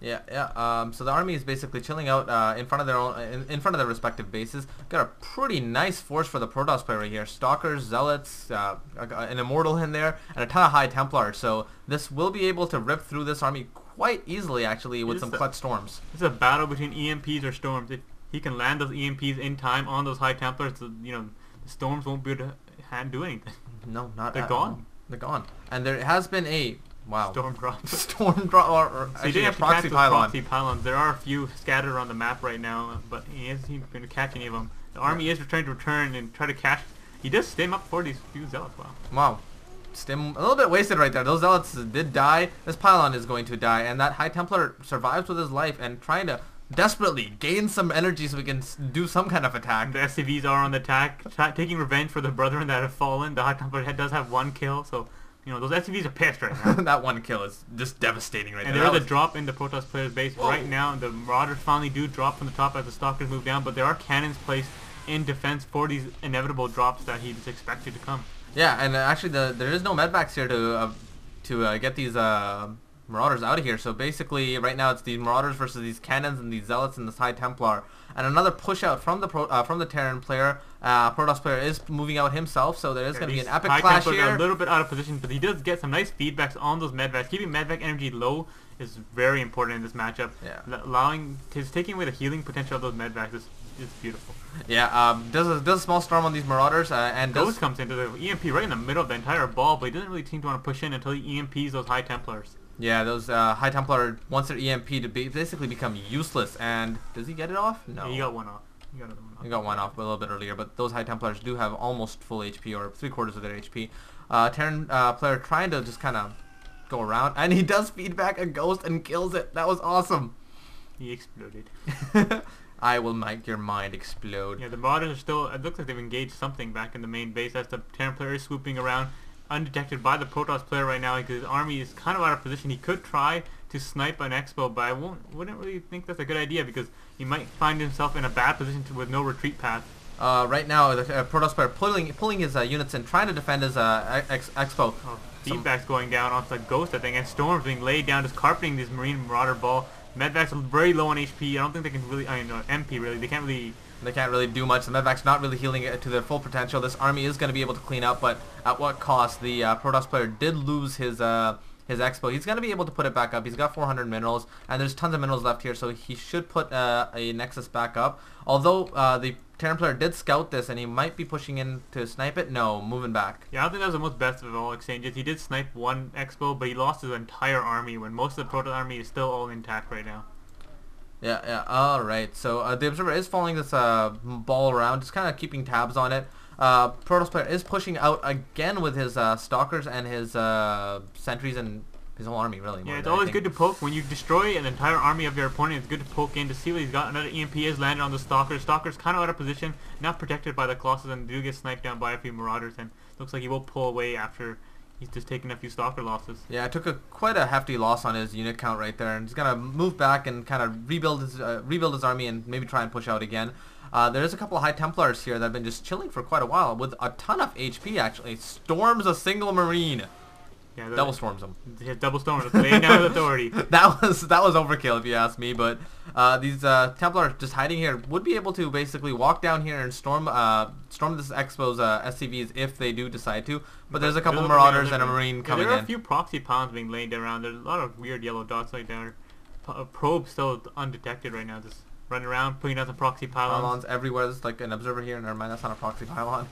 Yeah, yeah. Um, so the army is basically chilling out uh, in front of their own, in, in front of their respective bases. Got a pretty nice force for the Protoss player right here. Stalkers, Zealots, uh, an Immortal in there, and a ton of High Templars. So this will be able to rip through this army quite easily, actually, with some clutch storms. It's a battle between EMPs or storms. If he can land those EMPs in time on those High Templars, you know, the storms won't be able to do anything. No, not They're gone. All. They're gone. And there has been a Wow. Storm drop. Storm drop or, or so actually a proxy pylon. proxy pylons. There are a few scattered around the map right now, but he hasn't been to catch any of them. The army is trying to return and try to catch. He does stem up for these few zealots. Wow. Wow. Stem a little bit wasted right there. Those zealots did die. This pylon is going to die, and that High Templar survives with his life and trying to desperately gain some energy so we can do some kind of attack. The SCVs are on the attack, taking revenge for the brethren that have fallen. The High Templar does have one kill, so you know, those SCVs are pissed right now. that one kill is just devastating right and there. And there's a drop in the Protoss player's base Whoa. right now. The Marauders finally do drop from the top as the Stalkers move down, but there are cannons placed in defense for these inevitable drops that he's expected to come. Yeah, and actually the, there is no medvacs here to uh, to uh, get these uh, Marauders out of here. So basically, right now it's these Marauders versus these Cannons and these Zealots and this High Templar. And another push out from the Pro, uh, from the Terran player. Uh, Protoss player is moving out himself, so there is going to be an epic High clash here. a little bit out of position, but he does get some nice feedbacks on those medvacs. Keeping medvac energy low is very important in this matchup. Yeah. Allowing, his taking away the healing potential of those medvacs is, is beautiful. Yeah, um, does a, does a small storm on these Marauders, uh, and Ghost comes into the EMP right in the middle of the entire ball, but he doesn't really seem to want to push in until he EMPs those High Templars. Yeah, those uh, High Templar wants their EMP to be basically become useless. And does he get it off? No. Yeah, he got one off. He got, one off. got one off a little bit earlier, but those High Templars do have almost full HP or three quarters of their HP. Uh, Terran uh, player trying to just kind of go around, and he does feedback a ghost and kills it. That was awesome. He exploded. I will make your mind explode. Yeah, the Marauders are still, it looks like they've engaged something back in the main base as the Terran player is swooping around undetected by the Protoss player right now because his army is kind of out of position. He could try to snipe an Expo, but I won't, wouldn't really think that's a good idea because he might find himself in a bad position to, with no retreat path. Uh, right now, the uh, Protoss player pulling pulling his uh, units and trying to defend his uh, ex Expo. Oh, feedback's going down off the Ghost, I think, and Storm's being laid down, just carpeting this Marine Marauder ball. Medvac's very low on HP. I don't think they can really, I mean, uh, MP really, they can't really they can't really do much. The Medvac's not really healing it to their full potential. This army is going to be able to clean up, but at what cost? The uh, Protoss player did lose his uh, his expo. He's going to be able to put it back up. He's got 400 minerals, and there's tons of minerals left here, so he should put uh, a Nexus back up. Although uh, the Terran player did scout this, and he might be pushing in to snipe it. No, moving back. Yeah, I don't think that was the most best of all exchanges. He did snipe one expo, but he lost his entire army when most of the Protoss army is still all intact right now. Yeah, yeah. All right. So uh, the observer is following this uh, ball around, just kind of keeping tabs on it. Uh, Protoss player is pushing out again with his uh, stalkers and his uh, sentries and his whole army, really. Yeah, it's always good to poke. When you destroy an entire army of your opponent, it's good to poke in to see what he's got. Another EMP is landed on the Stalkers. Stalkers kind of out of position, not protected by the Colossus, and do get sniped down by a few Marauders, and looks like he will pull away after He's just taking a few stalker losses. Yeah, it took a quite a hefty loss on his unit count right there, and he's gonna move back and kind of rebuild his uh, rebuild his army and maybe try and push out again. Uh, there's a couple of High Templars here that have been just chilling for quite a while with a ton of HP actually. Storms a single Marine. Yeah, double storms him. Yeah, double storms. Laying down authority. that was that was overkill if you ask me. But uh, these uh, Templars just hiding here would be able to basically walk down here and storm uh, storm this Expo's uh, SCVs if they do decide to. But, but there's a couple Marauders and a Marine yeah, coming in. There are in. a few proxy pylons being laid around. There's a lot of weird yellow dots right there. A probe still undetected right now. Just running around, putting out the proxy pylons. Pylons everywhere. There's like an observer here. Never mind, that's not a proxy pylon.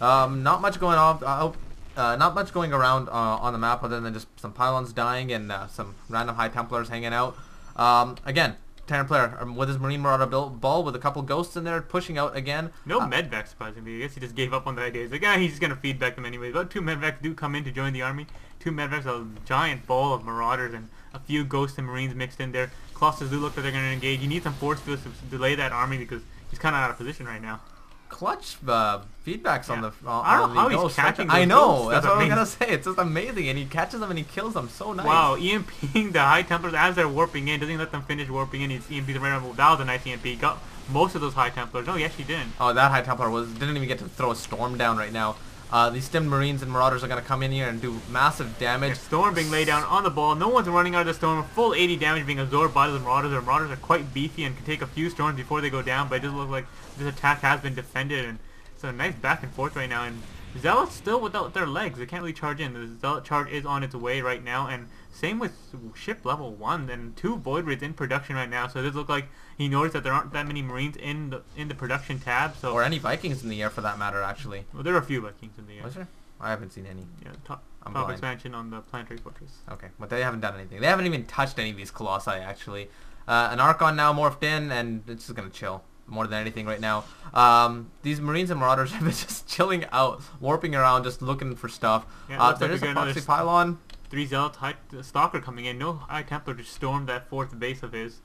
Um, not much going on. Uh, not much going around uh, on the map other than just some pylons dying and uh, some random High Templars hanging out. Um, again, Terran player um, with his Marine Marauder ball with a couple ghosts in there pushing out again. No uh, medvac surprisingly. I guess he just gave up on the idea. He's like, ah, he's just gonna feedback them anyway. But two medvacs do come in to join the army. Two medvacs, a giant ball of Marauders, and a few ghosts and Marines mixed in there. Colossus do look like they're gonna engage. You need some force fields to delay that army because he's kind of out of position right now clutch uh, feedbacks yeah. on the on, I don't know how he's catching I know. That's, what I'm gonna say. It's just amazing, and he catches them and he kills them so nice. Wow, EMPing the High Templars as they're warping in. Doesn't let them finish warping in. He's EMP the right That was a nice EMP. Got most of those High Templars. No, he actually didn't. Oh, that High Templar was didn't even get to throw a storm down right now. Uh, these stemmed Marines and Marauders are going to come in here and do massive damage. Storm being laid down on the ball. No one's running out of the storm. Full 80 damage being absorbed by the Marauders. The Marauders are quite beefy and can take a few storms before they go down, but it does look like this attack has been defended. And so a nice back and forth right now. And Zealots still without their legs. They can't really charge in. The Zealot charge is on its way right now. And same with ship level 1 and two Void Rays in production right now. So it does look like he noticed that there aren't that many Marines in the in the production tab. So or any Vikings in the air for that matter, actually. Well, there are a few Vikings in the air. Was there? I haven't seen any. Yeah, top, I'm top blind. expansion on the Planetary Fortress. Okay, but they haven't done anything. They haven't even touched any of these Colossi, actually. Uh, an Archon now morphed in, and it's just going to chill more than anything right now. Um, these Marines and Marauders have been just chilling out, warping around, just looking for stuff. Yeah, uh, looks like a proxy pylon. Three Zealot high, uh, Stalker coming in. No High Templar just stormed that fourth base of his.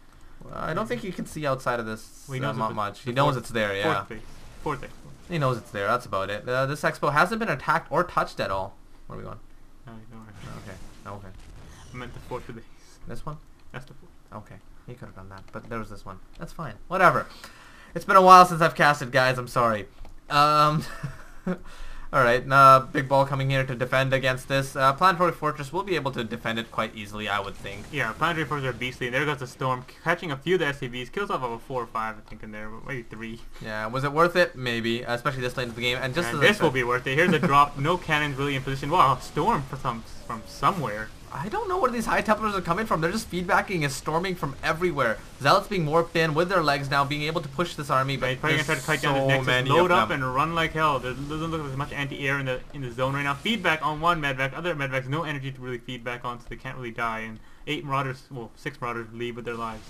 I don't think you can see outside of this Well, uh, not much. He knows fourth- it's there, yeah. Fourth base. Fourth base. He knows it's there. That's about it. Uh, this expo hasn't been attacked or touched at all. Where are we going? No. Okay. Okay. I meant the fourth base. This one? That's the fourth. Okay. He could have done that, but there was this one. That's fine. Whatever. It's been a while since I've casted, guys. I'm sorry. Um. all right. Uh, big ball coming here to defend against this. Uh, Planetary Fortress will be able to defend it quite easily, I would think. Yeah, Planetary Fortress are beastly. There goes the Storm, catching a few of the SCVs. Kills off about four or five, I think, in there. Maybe three. Yeah. Was it worth it? Maybe, especially this late into the game. And just and as I this will be worth it. Here's a drop. No cannons really in position. Wow, Storm for some from somewhere. I don't know where these High Templars are coming from. They're just feedbacking and storming from everywhere. Zealots being morphed in with their legs now, being able to push this army, But probably there's try to so down the Nexus, many load up and run like hell. There doesn't look like there's much anti-air in the in the zone right now. Feedback on one medvac, other medvacs no energy to really feedback on, so they can't really die. And eight marauders, well, six marauders leave with their lives.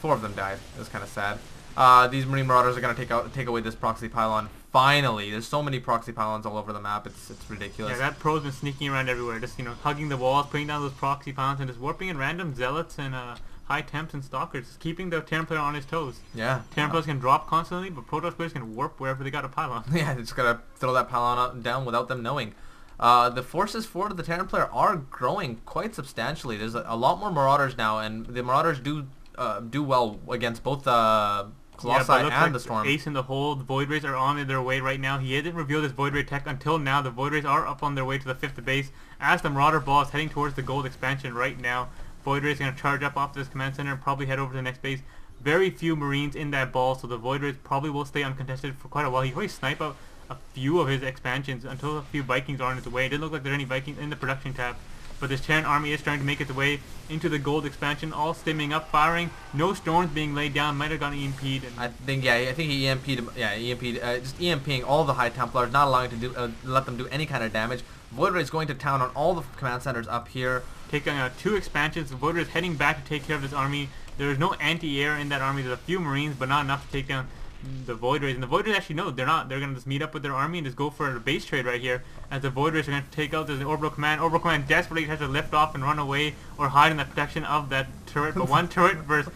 Four of them died. It was kind of sad. Uh, these Marine Marauders are gonna take out take away this proxy pylon. Finally, there's so many proxy pylons all over the map. It's it's ridiculous. Yeah, that pro's been sneaking around everywhere, just you know, hugging the walls, putting down those proxy pylons, and just warping in random zealots and uh, high temps and stalkers, keeping the Terran player on his toes. yeah. Terran players can drop constantly, but Protoss players can warp wherever they got a pylon. Yeah, they just gotta throw that pylon up and down without them knowing. Uh, the forces for the Terran player are growing quite substantially. There's a, a lot more Marauders now, and the Marauders do uh, do well against both uh, Colossi it and like the Storm. Ace in the hole. The Void Rays are on their way right now. He hasn't revealed his Void Ray tech until now. The Void Rays are up on their way to the fifth base. As the Marauder ball is heading towards the gold expansion right now, Void Rays going to charge up off this command center and probably head over to the next base. Very few Marines in that ball, so the Void Rays probably will stay uncontested for quite a while. He probably snipe out a few of his expansions until a few Vikings are on its way. It didn't look like there are any Vikings in the production tab. But this Terran army is trying to make its way into the gold expansion, all stimming up, firing. No storms being laid down. Might have gotten EMP'd. And I think yeah, I think he EMP'd yeah EMP'd uh, just EMPing all the High Templars, not allowing to do uh, let them do any kind of damage. Void Ray's going to town on all the command centers up here. taking uh, two expansions. The is heading back to take care of this army. There is no anti-air in that army. There's a few Marines, but not enough to take down the Void Rays. And the Void Rays actually know they're not. They're gonna just meet up with their army and just go for a base trade right here. As the Void Rays are gonna take out the Orbital Command. Orbital Command desperately tries to lift off and run away or hide in the protection of that turret. But one turret versus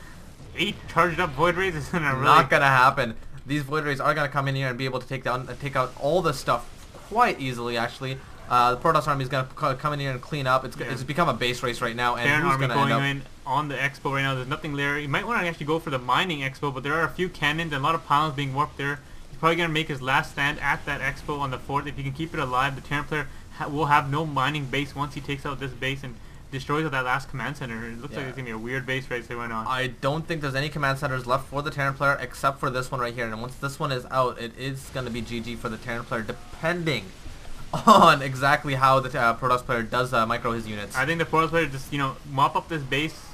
eight charged up Void Rays is gonna really. Not gonna happen. These Void Rays are gonna come in here and be able to take down take out all this stuff quite easily. Actually, uh, the Protoss army is gonna come in here and clean up. It's Yeah. it's become a base race right now, and Terran army up? in on the expo right now. There's nothing there. You might want to actually go for the mining expo, but there are a few cannons and a lot of pylons being warped there. He's probably going to make his last stand at that expo on the fort. If he can keep it alive, the Terran player ha- will have no mining base once he takes out this base and destroys that last command center. It looks like it's going to be a weird base race they went on. I don't think there's any command centers left for the Terran player except for this one right here. And once this one is out, it is going to be GG for the Terran player, depending on exactly how the uh, Protoss player does uh, micro his units. I think the Protoss player just, you know, mop up this base,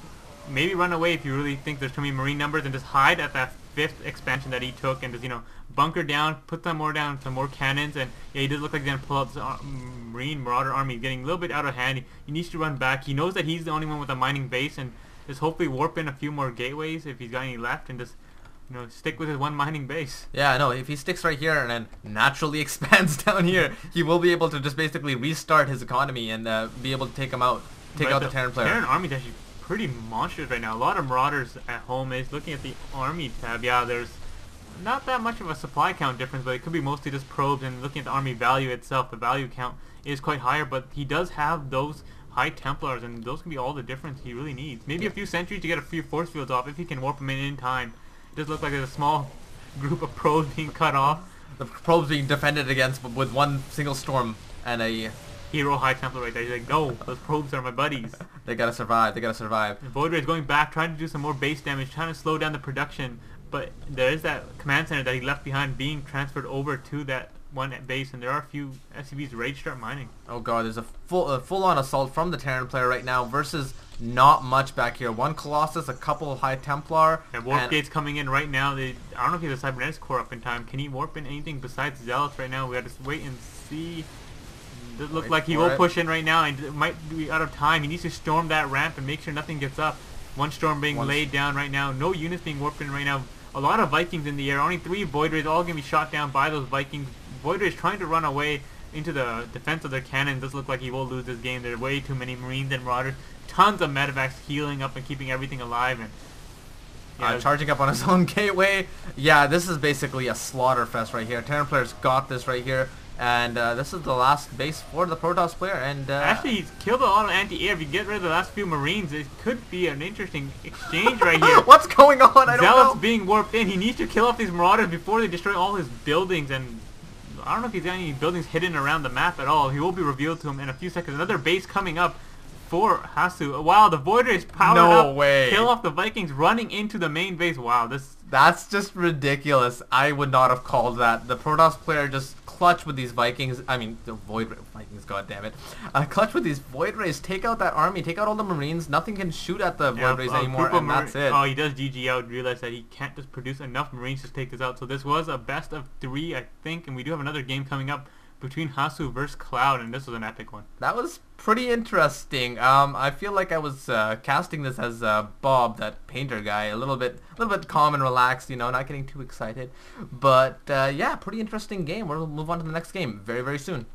maybe run away if you really think there's too many Marine numbers, and just hide at that fifth expansion that he took, and just, you know, bunker down, put some more down, some more cannons, and yeah, he does look like he's going to pull out this ar- Marine Marauder army, getting a little bit out of hand. He, he needs to run back. He knows that he's the only one with a mining base, and just hopefully warp in a few more gateways if he's got any left, and just, you know, stick with his one mining base. Yeah, no, if he sticks right here and then naturally expands down here, he will be able to just basically restart his economy and uh, be able to take him out, take But out the, Terran player. Terran army's actually pretty monstrous right now. A lot of Marauders at home is looking at the army tab. Yeah, there's not that much of a supply count difference, but it could be mostly just probes and looking at the army value itself. The value count is quite higher, but he does have those high Templars, and those can be all the difference he really needs. Maybe a few sentries to get a few force fields off if he can warp them in in time. It does look like there's a small group of probes being cut off. the probes being defended against with one single storm and a Hero High Templar right there. He's like, no, those probes are my buddies. they gotta survive. They gotta survive. And Void Ray is going back, trying to do some more base damage, trying to slow down the production. But there is that command center that he left behind being transferred over to that one at base, and there are a few SCVs ready to start mining. Oh god, there's a full a full-on assault from the Terran player right now versus not much back here. One Colossus, a couple of High Templar. And Warp and- Gate's coming in right now. They, I don't know if he has a Cybernetics core up in time. Can he warp in anything besides Zealots right now? We have to wait and see. Does look Wait like he will it. push in right now and it might be out of time. He needs to storm that ramp and make sure nothing gets up. One storm being One- laid down right now. No units being warped in right now. A lot of Vikings in the air. Only three Void Rays all going to be shot down by those Vikings. Void is trying to run away into the defense of their cannon. Does look like he will lose this game. There are way too many Marines and Marauders. Tons of medevacs healing up and keeping everything alive. And uh, charging up on his own gateway. Yeah, this is basically a slaughter fest right here. Terran players got this right here. And uh, this is the last base for the Protoss player. And uh, Actually, he's killed a lot of anti-air. If you get rid of the last few Marines, it could be an interesting exchange right here. what's going on? I don't Zealots being warped in. He needs to kill off these Marauders before they destroy all his buildings. And I don't know if he's got any buildings hidden around the map at all. He will be revealed to him in a few seconds. Another base coming up for Hasu. Wow, the Void Ray is powered No up. way. Kill off the Vikings running into the main base. Wow, this That's just ridiculous. I would not have called that. The Protoss player just clutch with these Vikings. I mean, the Void Vikings. God damn it! Uh, clutch with these Void Rays. Take out that army. Take out all the Marines. Nothing can shoot at the Yeah, Void Rays a anymore, and that's it. Oh, he does GG out. Realize that he can't just produce enough Marines to take this out. So this was a best of three, I think, and we do have another game coming up between Hasu versus Cloud, and this was an epic one. That was pretty interesting. Um, I feel like I was uh, casting this as uh, Bob, that painter guy, a little bit, a little bit calm and relaxed. You know, not getting too excited. But uh, yeah, pretty interesting game. We'll move on to the next game very, very soon.